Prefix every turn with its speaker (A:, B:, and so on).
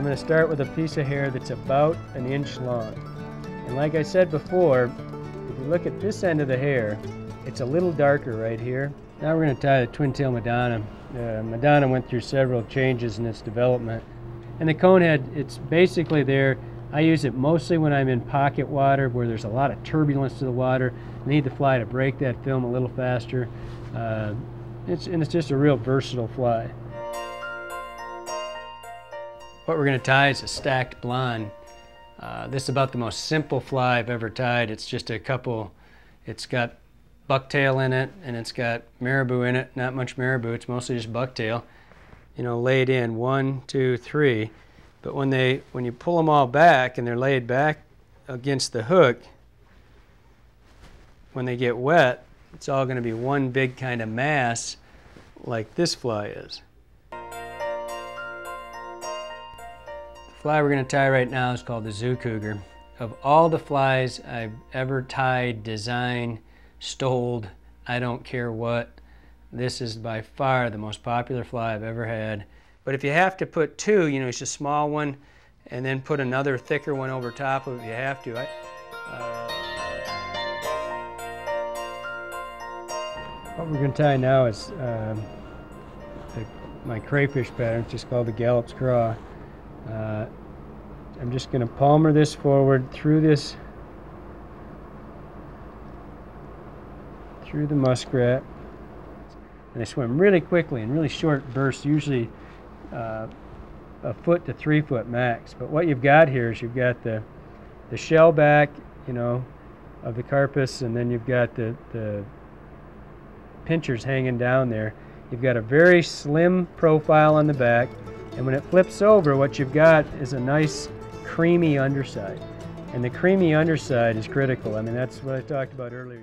A: I'm going to start with a piece of hair that's about an inch long. And like I said before, if you look at this end of the hair, it's a little darker right here. Now we're going to tie the twin tail Madonna. Uh, Madonna went through several changes in its development. And the cone head, it's basically there. I use it mostly when I'm in pocket water where there's a lot of turbulence to the water. I need the fly to break that film a little faster. Uh, it's, and it's just a real versatile fly. What we're going to tie is a stacked blonde. Uh, this is about the most simple fly I've ever tied. It's just a couple, it's got bucktail in it and it's got marabou in it. Not much marabou, it's mostly just bucktail. You know, laid in one, two, three. But when they, when you pull them all back and they're laid back against the hook, when they get wet, it's all going to be one big kind of mass like this fly is. Fly we're going to tie right now is called the Zoo Cougar. Of all the flies I've ever tied, designed, stoled, I don't care what, this is by far the most popular fly I've ever had. But if you have to put two, you know, it's a small one, and then put another thicker one over top of it, you have to. I, uh, what we're going to tie now is um, the, my crayfish pattern, it's just called the Galloup's Craw. I'm just going to palmer this forward through this, through the muskrat. And I swim really quickly in really short bursts, usually uh, a foot to three foot max. But what you've got here is you've got the, the shell back, you know, of the carpus, and then you've got the, the pinchers hanging down there. You've got a very slim profile on the back, and when it flips over, what you've got is a nice creamy underside. And the creamy underside is critical. I mean, that's what I talked about earlier.